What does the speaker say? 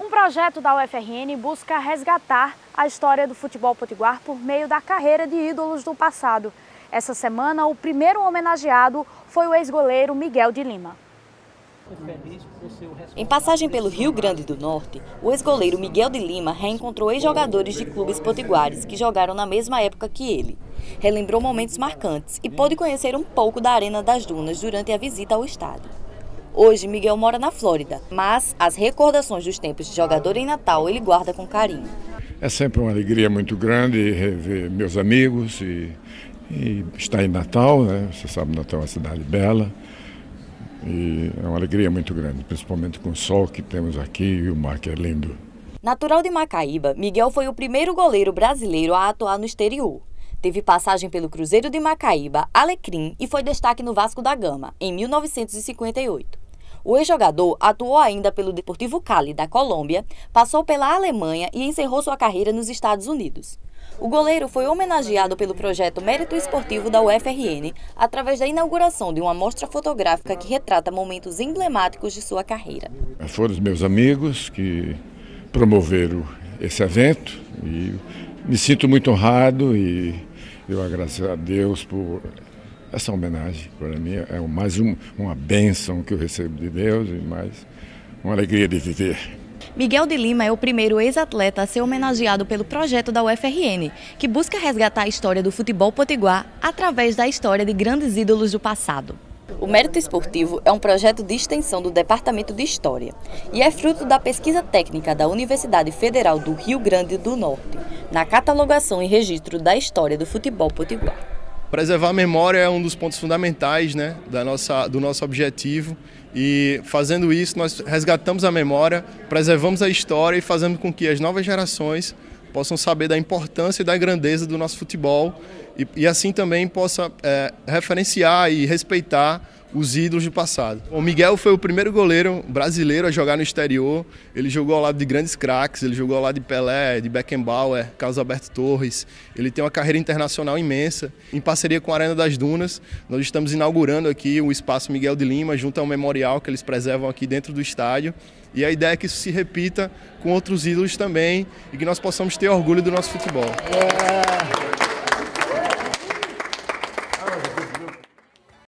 Um projeto da UFRN busca resgatar a história do futebol potiguar por meio da carreira de ídolos do passado. Essa semana, o primeiro homenageado foi o ex-goleiro Miguel de Lima. Em passagem pelo Rio Grande do Norte, o ex-goleiro Miguel de Lima reencontrou ex-jogadores de clubes potiguares que jogaram na mesma época que ele. Relembrou momentos marcantes e pôde conhecer um pouco da Arena das Dunas durante a visita ao estádio. Hoje, Miguel mora na Flórida, mas as recordações dos tempos de jogador em Natal ele guarda com carinho. É sempre uma alegria muito grande rever meus amigos e, e estar em Natal, né? Você sabe, Natal é uma cidade bela. E é uma alegria muito grande, principalmente com o sol que temos aqui e o mar que é lindo. Natural de Macaíba, Miguel foi o primeiro goleiro brasileiro a atuar no exterior. Teve passagem pelo Cruzeiro de Macaíba, Alecrim e foi destaque no Vasco da Gama, em 1958. O ex-jogador atuou ainda pelo Deportivo Cali, da Colômbia, passou pela Alemanha e encerrou sua carreira nos Estados Unidos. O goleiro foi homenageado pelo projeto Mérito Esportivo da UFRN através da inauguração de uma mostra fotográfica que retrata momentos emblemáticos de sua carreira. Foram os meus amigos que promoveram esse evento e me sinto muito honrado e eu agradeço a Deus por essa homenagem. Para mim é mais um, uma bênção que eu recebo de Deus e mais uma alegria de viver. Miguel de Lima é o primeiro ex-atleta a ser homenageado pelo projeto da UFRN, que busca resgatar a história do futebol potiguar através da história de grandes ídolos do passado. O Mérito Esportivo é um projeto de extensão do Departamento de História e é fruto da pesquisa técnica da Universidade Federal do Rio Grande do Norte, na catalogação e registro da história do futebol potiguar. Preservar a memória é um dos pontos fundamentais né, da nossa, do nosso objetivo. E fazendo isso nós resgatamos a memória, preservamos a história e fazendo com que as novas gerações possam saber da importância e da grandeza do nosso futebol. E, e assim também possa é, referenciar e respeitar os ídolos do passado. O Miguel foi o primeiro goleiro brasileiro a jogar no exterior. Ele jogou ao lado de grandes craques, ele jogou ao lado de Pelé, de Beckenbauer, Carlos Alberto Torres. Ele tem uma carreira internacional imensa. Em parceria com a Arena das Dunas, nós estamos inaugurando aqui o espaço Miguel de Lima, junto ao memorial que eles preservam aqui dentro do estádio. E a ideia é que isso se repita com outros ídolos também e que nós possamos ter orgulho do nosso futebol. Yeah.